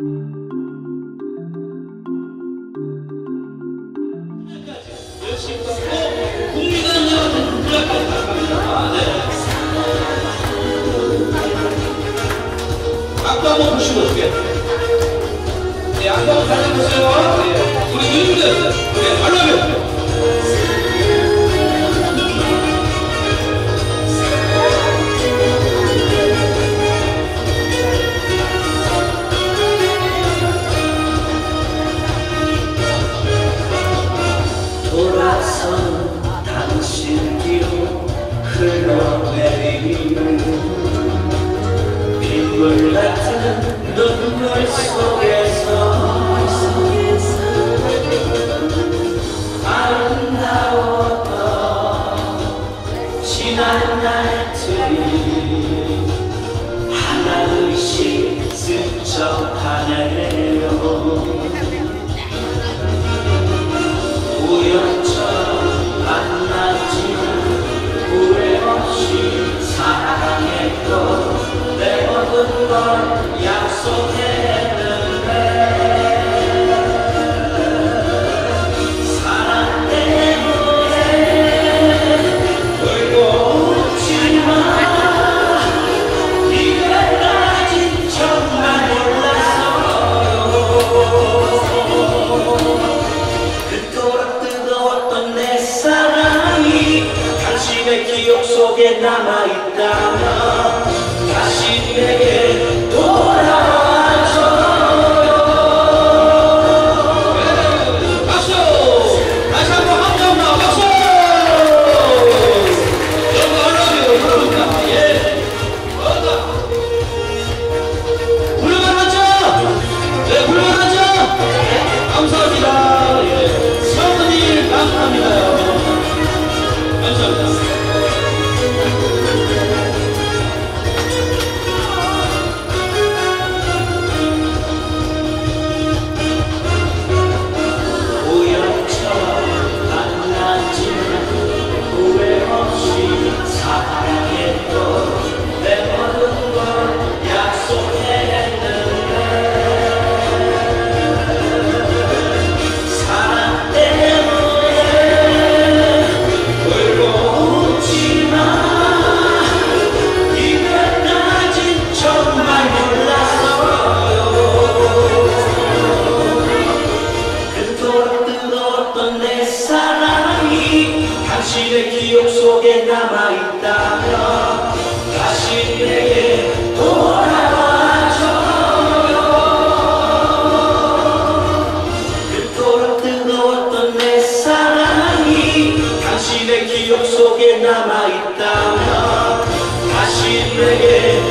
악보 한번 보시고 어떻게? 네, 악보 한번 다시 보세요. 네, 우리 유닛들, 네, 발라면. the night so け生いったの走ってけ 다시 내 기억 속에 남아있다면 다시 내게 돌아와줘요 그토록 뜨거웠던 내 사랑이 당신의 기억 속에 남아있다면 다시 내게